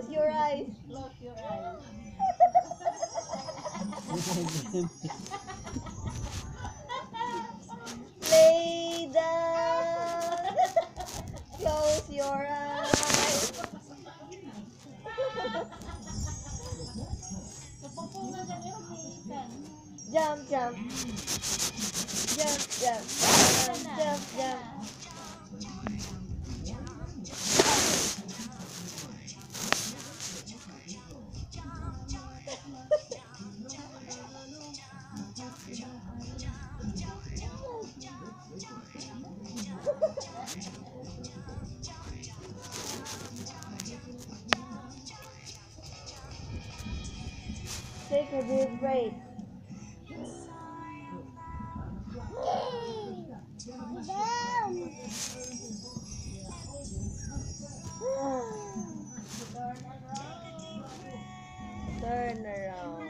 Close your eyes. Close your eyes. Lay down. Close your eyes. Napupungan ka niyo, umiikan. Jump, jump. Jump, mistake, I did it. Turn around. Turn around.